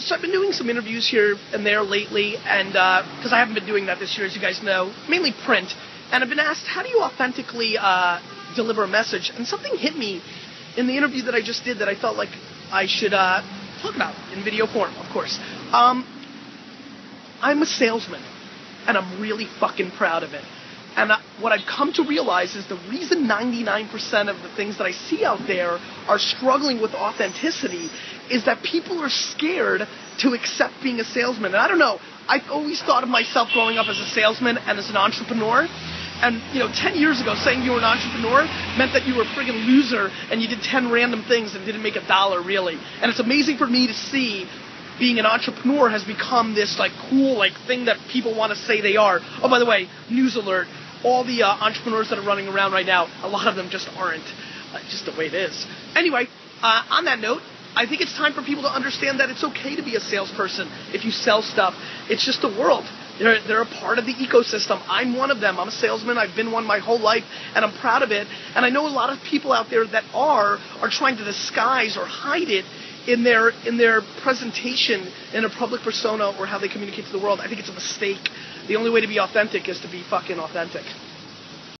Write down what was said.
so I've been doing some interviews here and there lately, and because I haven't been doing that this year, as you guys know, mainly print. And I've been asked, how do you authentically uh, deliver a message? And something hit me in the interview that I just did that I felt like I should uh, talk about in video form, of course. Um, I'm a salesman, and I'm really fucking proud of it. And what I've come to realize is the reason 99% of the things that I see out there are struggling with authenticity is that people are scared to accept being a salesman. And I don't know, I've always thought of myself growing up as a salesman and as an entrepreneur. And, you know, 10 years ago, saying you were an entrepreneur meant that you were a friggin' loser and you did 10 random things and didn't make a dollar, really. And it's amazing for me to see being an entrepreneur has become this, like, cool, like, thing that people want to say they are. Oh, by the way, news alert all the uh, entrepreneurs that are running around right now, a lot of them just aren't. Uh, just the way it is. Anyway, uh, on that note, I think it's time for people to understand that it's okay to be a salesperson if you sell stuff. It's just the world. They're, they're a part of the ecosystem. I'm one of them. I'm a salesman. I've been one my whole life, and I'm proud of it. And I know a lot of people out there that are are trying to disguise or hide it in their in their presentation in a public persona or how they communicate to the world. I think it's a mistake. The only way to be authentic is to be fucking authentic.